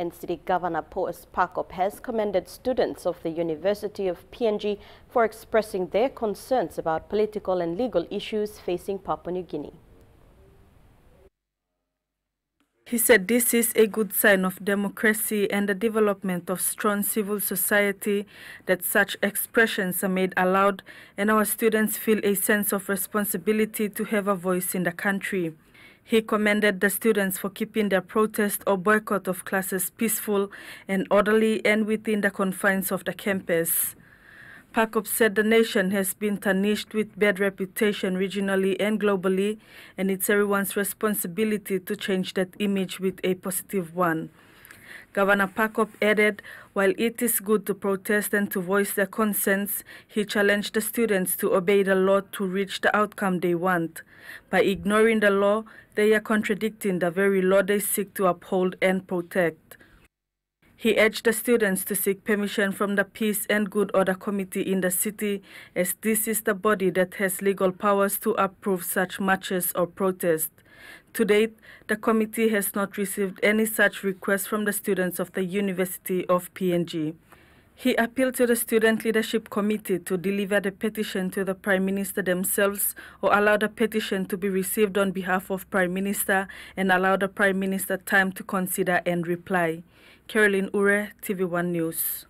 and City Governor Powes Parkop has commended students of the University of PNG for expressing their concerns about political and legal issues facing Papua New Guinea. He said this is a good sign of democracy and the development of strong civil society that such expressions are made aloud and our students feel a sense of responsibility to have a voice in the country. He commended the students for keeping their protest or boycott of classes peaceful and orderly and within the confines of the campus. Parkop said the nation has been tarnished with bad reputation regionally and globally, and it's everyone's responsibility to change that image with a positive one. Governor Parkop added, while it is good to protest and to voice their concerns, he challenged the students to obey the law to reach the outcome they want. By ignoring the law, they are contradicting the very law they seek to uphold and protect. He urged the students to seek permission from the Peace and Good Order Committee in the city, as this is the body that has legal powers to approve such marches or protests. To date, the committee has not received any such request from the students of the University of PNG. He appealed to the Student Leadership Committee to deliver the petition to the Prime Minister themselves or allow the petition to be received on behalf of Prime Minister and allow the Prime Minister time to consider and reply. Caroline Ure, TVWan News.